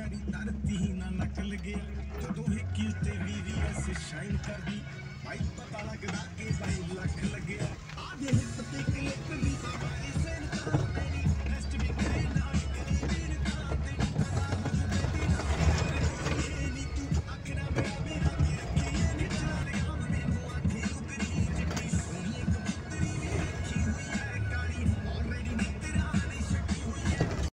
ਯਾਰੀ ਧਰਤੀ ਨਾ ਨਕਲ ਗਿਆ। ਜਦੋਂ ਹਿੱਕੀ ਉੱਤੇ ਵੀਵੀਐਸ ਸ਼ਾਈਨ ਕਰਦੀ